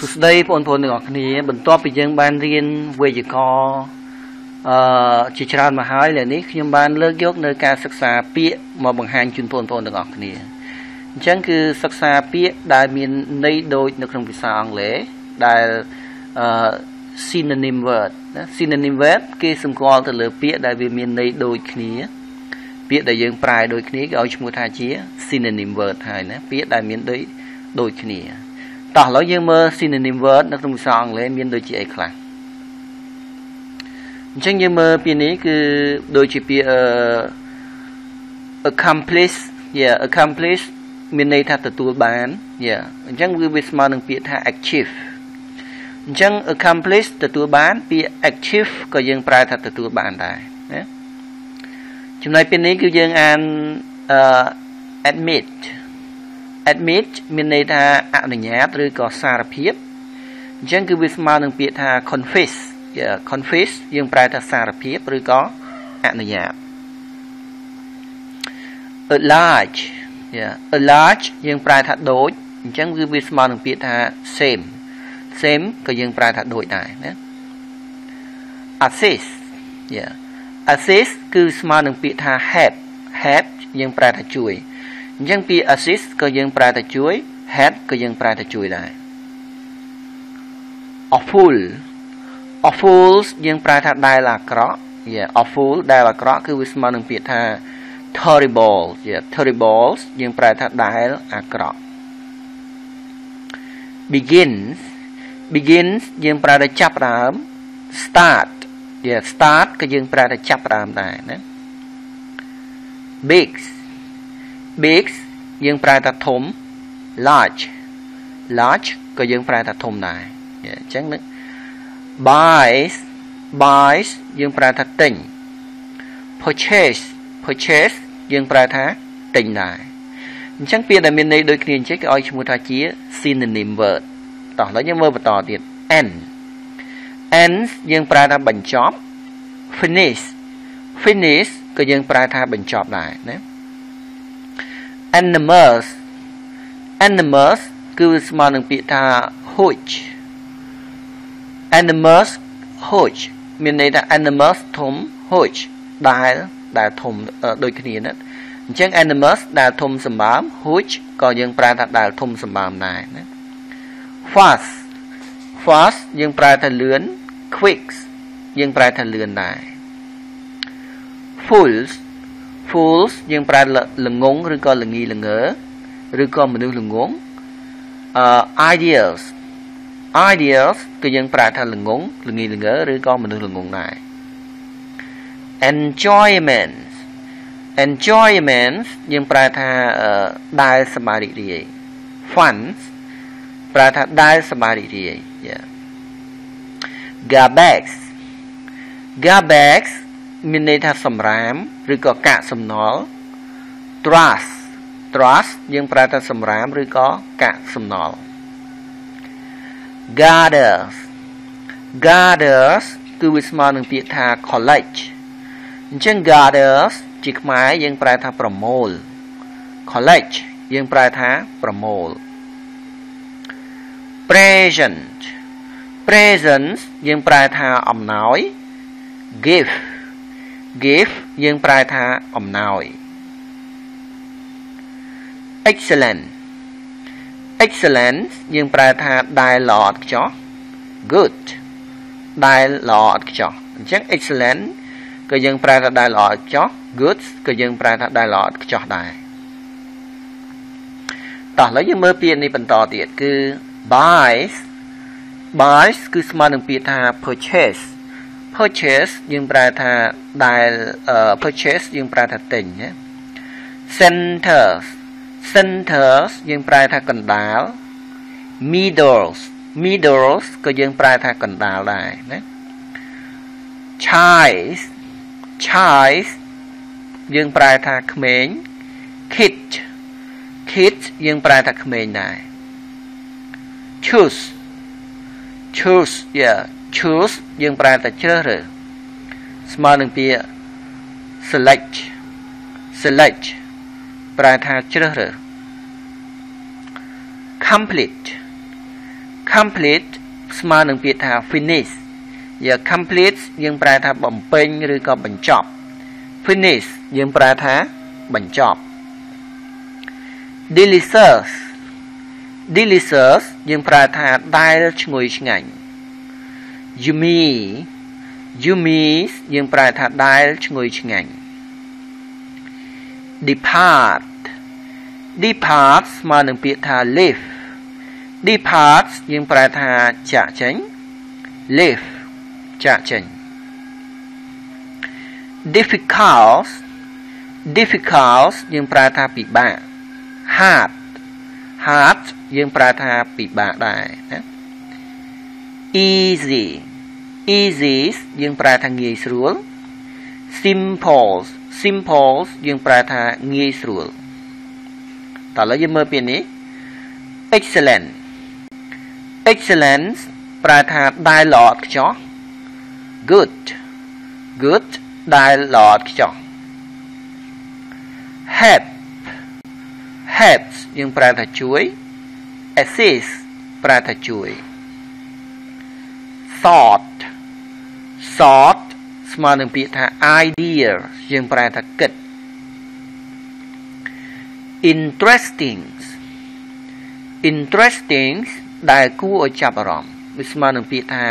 សួស្តីបងប្អូនទាំងអស់គ្នា បន្ទាប់ពីយើងបានរៀនវេយ្យាករណ៍អឺជាច្រើនមកហើយឥឡូវនេះខ្ញុំបានលើកយកនៅការសិក្សាពាក្យមកបង្ហាញជូនបងប្អូនទាំងអស់គ្នាអញ្ចឹងគឺសិក្សាពាក្យដែលមានន័យដូចនៅក្នុងភាសាអង់គ្លេសដែលអឺ synonym word ណា synonym word គេសម្គាល់ទៅលើពាក្យដែលវាមានន័យដូចគ្នាពាក្យដែលយើងប្រែដូចគ្នាគេឲ្យឈ្មោះថាជា synonym word ហើយណាពាក្យដែលមានដូចដូចគ្នា តោះឥឡូវយើងមើល synonym word នៅក្នុងភាសាអង់គ្លេសមានដូចជាអីខ្លះអញ្ចឹងយើងមើលពាក្យនេះគឺដូចជាពាក្យ accomplish yeah accomplish មានន័យថាទទួលបាន yeah អញ្ចឹងវាវាស្មើនឹងពាក្យថា achieve អញ្ចឹង accomplish ទទួលបានពាក្យ achieve ក៏យើងប្រើថាទទួលបានដែរណាចំណុចពាក្យនេះគឺយើងអាន admit admit មានន័យថាអនុញ្ញាតឬក៏សារភាពអញ្ចឹងគឺវាស្មើនឹងពាក្យថា confess confess យើងប្រែថាសារភាពឬក៏អនុញ្ញាត a large yeah a large យើងប្រែថាដូចអញ្ចឹងគឺវាស្មើនឹងពាក្យថា same same ក៏យើងប្រែថាដូចដែរណា assist yeah assist គឺស្មើនឹងពាក្យថា help help យើងប្រែថាជួយ អញ្ចឹងពាក្យ assist ក៏យើងប្រើតែជួយ help ក៏យើងប្រើតែជួយដែរ awful awful យើងប្រើថាដែលអាក្រក់ yeah awful ដែលអាក្រក់គឺវាស្មើនឹងពាក្យថា terrible yeah terrible យើងប្រើថាដែលអាក្រក់ begins begins យើងប្រើតែចាប់ផ្ដើម start yeah start ក៏យើងប្រើតែចាប់ផ្ដើមដែរណា bigs big យើងប្រើថាធំ large large ក៏យើងប្រើថាធំដែរអញ្ចឹង buys buys យើងប្រើថាទិញ purchase purchase យើងប្រើថាទិញដែរអញ្ចឹងពាក្យដែលមានន័យដូចគ្នាអញ្ចឹងគេឲ្យឈ្មោះថាជា synonym word តោះឥឡូវយើងមើលបន្តទៀត end end យើងប្រើថាបញ្ចប់ finish finish ក៏យើងប្រើថាបញ្ចប់ដែរណា animals animals គឺស្មើនឹងពាក្យថា huge animals huge មានន័យថា animals ធំ huge ដែលដែលធំដូចគ្នាណាអញ្ចឹង animals ដែលធំសម្បើម huge ក៏យើងប្រើថាដែលធំសម្បើមដែរណា fast fast យើងប្រើថាលឿន quick យើងប្រើថាលឿនដែរ fools fools យើងប្រើល្ងងឬក៏ល្ងីល្ងើឬក៏មនុស្សល្ងងអឺ ideals ideals គឺយើងប្រើថាល្ងងល្ងីល្ងើឬក៏មនុស្សល្ងងដែរ enjoyment enjoyment យើងប្រើថាដើរសប្បាយរីករាយ fun ប្រើថាដើរសប្បាយរីករាយ yeah garbage garbage មានន័យថាសម្រាម ឬក៏កាកសំណល់ trust trust យើងប្រើថាសម្រាមឬក៏កាកសំណល់ gathers gathers គឺវាស្មើនឹងពាក្យថា college អញ្ចឹង gathers ជាខ្មែរយើងប្រែថាប្រមូល college យើងប្រែថាប្រមូល present present យើងប្រែថាអំណោយ gift give យើងប្រែថាអំណោយ excellent excellent យើងប្រែថាដែលល្អឥតខ្ចោះ good ដែលល្អឥតខ្ចោះអញ្ចឹង excellent ក៏យើងប្រែថាដែលល្អឥតខ្ចោះ good ក៏យើងប្រែថាដែលល្អឥតខ្ចោះដែរតោះឥឡូវយើងមើលពាក្យនេះបន្តទៀតគឺ buys buys គឺស្មើនឹងពាក្យថា purchase purchase យើងប្រែថាដែល purchase យើងប្រែថាទិញណា centers centers យើងប្រែថាកណ្ដាល middles middles ក៏យើងប្រែថាកណ្ដាលដែរណា child child យើងប្រែថាក្មេង kid kid យើងប្រែថាក្មេងដែរ choose choose yeah choose យើងប្រែតែជ្រើសរើសស្មើនឹងពាក្យ select select ប្រែថាជ្រើសរើស complete complete ស្មើនឹងពាក្យថា finish យក complete យើងប្រែថាបំពេញឬក៏បញ្ចប់ finish យើងប្រែថាបញ្ចប់ delicious delicious យើងប្រើថាដែលឈ្ងុយឆ្ងាញ់ yummy yummy យើងប្រើថាដែលឈ្ងុយឆ្ងាញ់ depart depart ស្មើនឹងពាក្យថា leave depart យើងប្រើថាចាក់ចេញ leave ចាក់ចេញ difficult difficult យើងប្រើថាពិបាក hard hard យើងប្រើថាពិបាកដែរណា easy easy យើងប្រើថាងាយស្រួល simple simple យើងប្រើថាងាយស្រួលតោះឥឡូវយើងមើលពាក្យនេះ excellent excellent ប្រើថាដែលល្អឥតខ្ចោះ good good ដែលល្អឥតខ្ចោះ help helps យើងប្រើថាជួយ assist ប្រើថាជួយ thought thought ស្មើនឹងពាក្យថា idea យើងប្រែថាគិត interesting interesting ដែលគួរឲ្យចាប់អារម្មណ៍វាស្មើនឹងពាក្យថា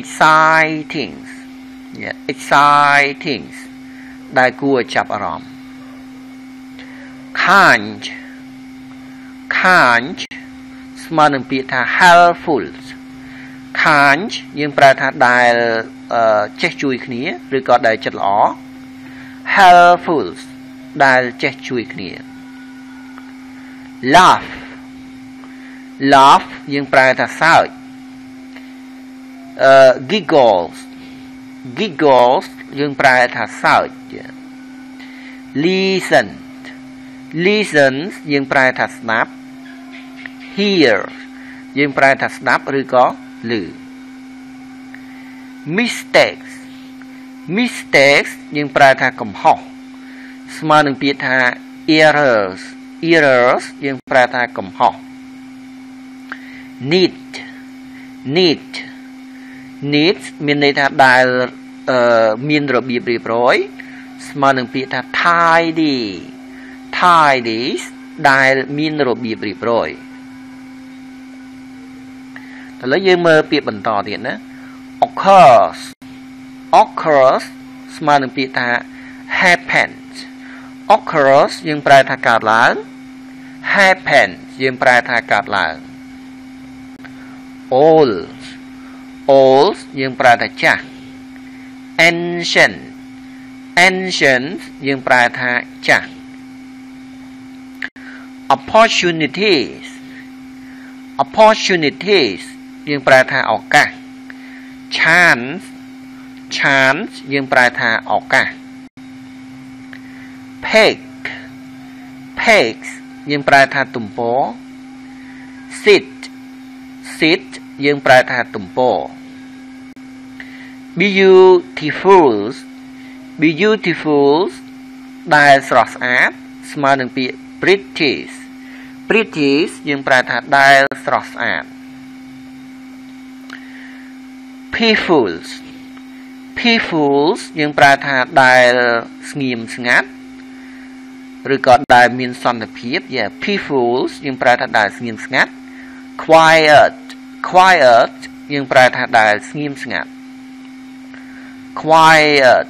exciting yeah exciting ដែលគួរឲ្យចាប់អារម្មណ៍ kind kind ស្មើនឹងពាក្យថា helpful kind យើងប្រើថាដែលចេះជួយគ្នាឬក៏ដែលចិត្តល្អ helpful ដែលចេះជួយគ្នា laugh laugh យើងប្រើថាសើចអឺ giggles giggles យើងប្រើថាសើច listen listen យើងប្រែថាស្ដាប់ hear យើងប្រែថាស្ដាប់ឬក៏ ឮ mistakes mistakes យើងប្រែថាកំហុសស្មើនឹងពាក្យថា errors errors យើងប្រែថាកំហុស neat neat neat មានន័យថាដែលមានរបៀបរៀបរយស្មើនឹងពាក្យថា tidy tidy ដែលមានរបៀបរៀបរយ ឥឡូវយើងមើលពាក្យបន្តទៀតណា occurs occurs ស្មើនឹងពាក្យថា happens occurs យើងប្រែថាកើតឡើង happens យើងប្រែថាកើតឡើង old old យើងប្រែថាចាស់ ancient ancient យើងប្រែថាចាស់ opportunities opportunities យើងប្រែថាឱកាស chance chance យើងប្រែថាឱកាស peg pegs យើងប្រែថាទំព័រ sit sit យើងប្រែថាទំព័រ beautiful beautiful ដែលស្រស់ស្អាតស្មើនឹងពាក្យ pretty pretty យើងប្រែថាដែលស្រស់ស្អាត peaceful peaceful យើងប្រែថាដែលស្ងៀមស្ងាត់ឬក៏ដែលមានសន្តិភាពយ៉ា peaceful យើងប្រែថាដែលស្ងៀមស្ងាត់ quiet quiet យើងប្រែថាដែលស្ងៀមស្ងាត់ quiet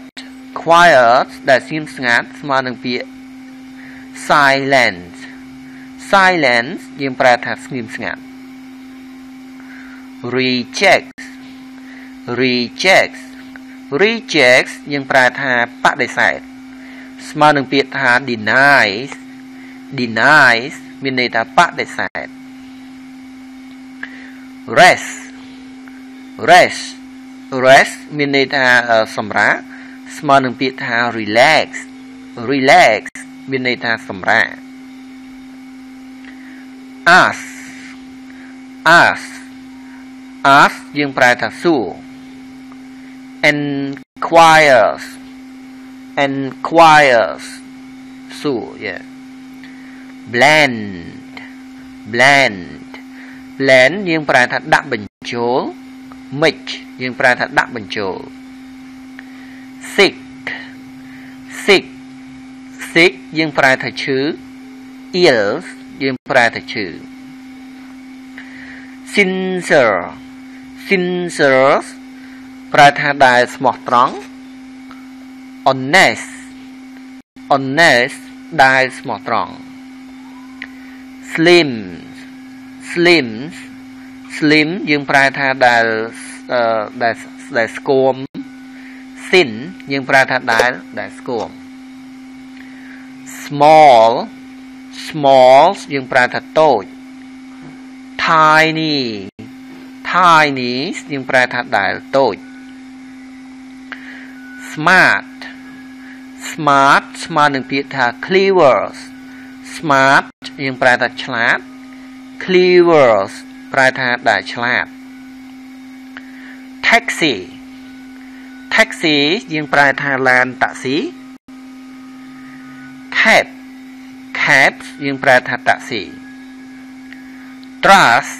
quiet ដែលស្ងៀមស្ងាត់ស្មើនឹងពាក្យ silence silence យើងប្រែថាស្ងៀមស្ងាត់ reject reject reject យើងប្រែថាបដិសេធស្មើនឹងពាក្យថា deny deny មានន័យថាបដិសេធ rest rest rest មានន័យថាសម្រាកស្មើនឹងពាក្យថា relax relax មានន័យថាសម្រាក ask ask ask យើងប្រែថាសួរ enquires enquires so yeah blend blend land យើងប្រែថាដាក់បញ្ចូល make យើងប្រែថាដាក់បញ្ចូល sick sick sick យើងប្រែថាឈឺ ill យើងប្រែថាឈឺ sincere sincere ប្រែថាដែលស្មោះត្រង់ honest honest ដែលស្មោះត្រង់ slim slim slim យើងប្រែថាដែលដែលដែលស្គម thin យើងប្រែថាដែលដែលស្គម small small យើងប្រែថាតូច tiny tiny យើងប្រែថាដែលតូច smart smart ស្មើនឹងពាក្យថា clever smart យើងប្រែថាឆ្លាត clever ប្រែថាដែលឆ្លាត taxi taxi យើងប្រែថាឡានតាក់ស៊ី cab cab យើងប្រែថាតាក់ស៊ី trust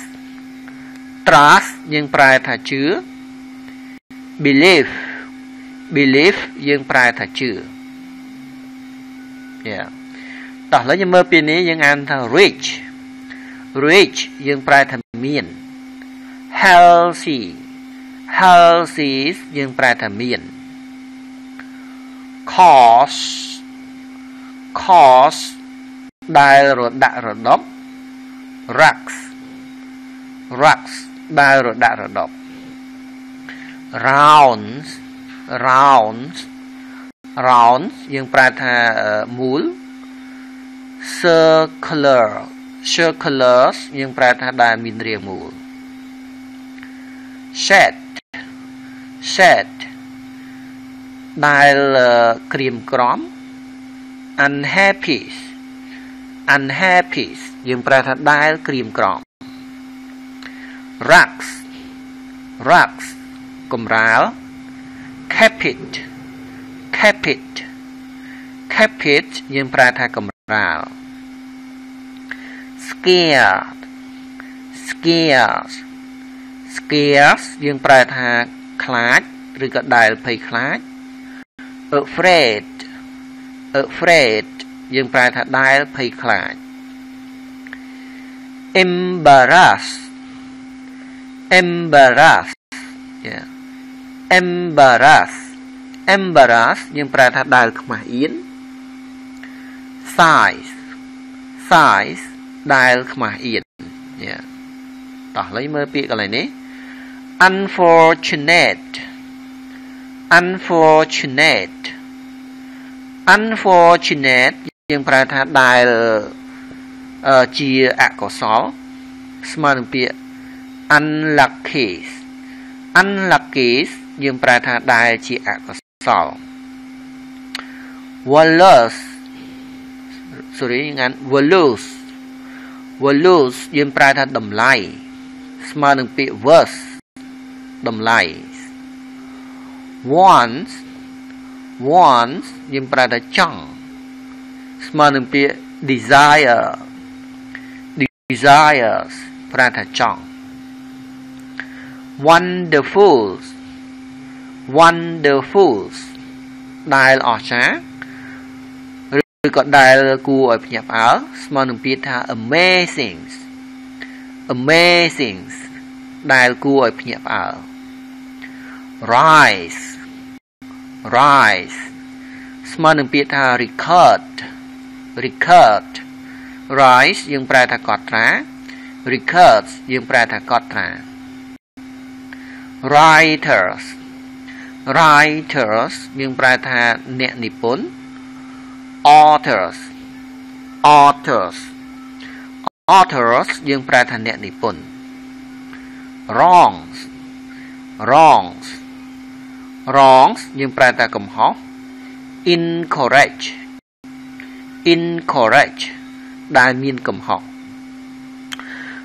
trust យើងប្រែថាជឿ believe believe យើងប្រែថាជឿ Yeah តោះឥឡូវយើងមើលពីនេះយើងអានថា rich rich យើងប្រែថាមាន healthy healthy យើងប្រែថាមាន cause cause ដែលរដាក់រដប់ rux rux ដែលរដាក់រដប់ rounds rounds rounds យើងប្រែថាមូល circular circulars យើងប្រែថាដែលមានរាងមូល shed shed ដែលក្រៀមក្រំ unhappy unhappy យើងប្រែថាដែលក្រៀមក្រំ rux rux កំរាល capit capit capit យើងប្រែថាកំរាល scared scared scared យើងប្រែថាខ្លាចឬក៏ដែលភ័យខ្លាច afraid afraid យើងប្រែថាដែលភ័យខ្លាច embarrass embarrass yeah embarrass embarrass យើងប្រែថាដែលខ្មាស់អៀន size size ដែលខ្មាស់អៀនយ៉ាតោះឥឡូវមើលពាក្យកន្លែងនេះ unfortunate unfortunate unfortunate យើងប្រែថាដែលជាអកុសលស្មើនឹងពាក្យ unlucky unlucky យើងប្រែថាដែលជាអកុសល wallous sorry ងាន wallous wallous យើងប្រែថាតម្លៃស្មើនឹងពាក្យ worth តម្លៃ wants wants យើងប្រែថាចង់ស្មើនឹងពាក្យ desire desires ប្រែថាចង់ wonderful wonderful ដែលអស្ចារ្យឬក៏ដែលគួរឲ្យភ្ញាក់ផ្អើលស្មើនឹងពាក្យថា amazing amazing ដែលគួរឲ្យភ្ញាក់ផ្អើល rise rise ស្មើនឹងពាក្យថា record record rise យើងប្រែថាកត់ត្រា records យើងប្រែថាកត់ត្រា writers writers យើងប្រែថាអ្នកនិពន្ធ authors authors authors យើងប្រែថាអ្នកនិពន្ធ wrongs wrongs wrongs យើងប្រែថាកំហុស incorrect incorrect ដែលមានកំហុស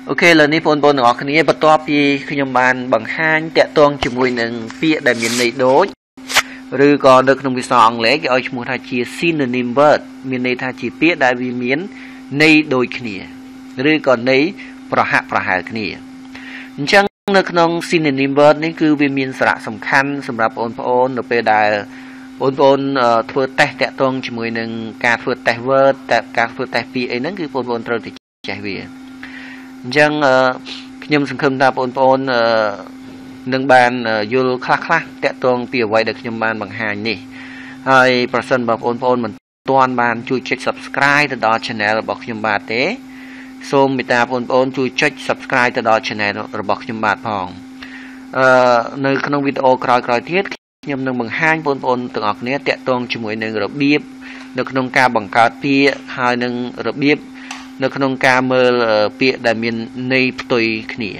អូខេឥឡូវនេះបងប្អូនទាំងអស់គ្នាបន្ទាប់ពីខ្ញុំបានបង្ហាញតាក់ទងជាមួយនឹងពាក្យដែលមានន័យដូចឬក៏នៅក្នុងភាសាអង់គ្លេសគេឲ្យឈ្មោះថាជា synonym word មានន័យថាជាពាក្យដែលវាមានន័យដូចគ្នាឬក៏ន័យប្រហាក់ប្រហែលគ្នាអញ្ចឹងនៅក្នុង synonym word នេះគឺវាមានសារៈសំខាន់សម្រាប់បងប្អូននៅពេលដែលបងប្អូនធ្វើតេស្តតាក់ទងជាមួយនឹងការធ្វើតេស្ត word តែការធ្វើតេស្តពាក្យអីហ្នឹងគឺបងប្អូនត្រូវតែចេះវា អញ្ចឹងខ្ញុំសង្ឃឹមថាបងប្អូននឹងបានយល់ខ្លះខ្លះតាក់ទងពីអ្វីដែលខ្ញុំបានបង្ហាញនេះហើយប្រសិនបើបងប្អូនមិនទាន់បានជួយចុច Subscribe ទៅដល់ Channel របស់ខ្ញុំបាទទេសូមមេត្តាបងប្អូនជួយចុច Subscribe ទៅដល់ Channel របស់ខ្ញុំបាទផងអឺនៅក្នុងវីដេអូក្រោយៗទៀតខ្ញុំនឹងបង្ហាញបងប្អូនទាំងអស់គ្នាតាក់ទងជាមួយនឹងរបៀបនៅក្នុងការបង្កើតពាក្យហើយនឹងរបៀប នៅក្នុងការមើលពាក្យដែលមានន័យផ្ទុយគ្នា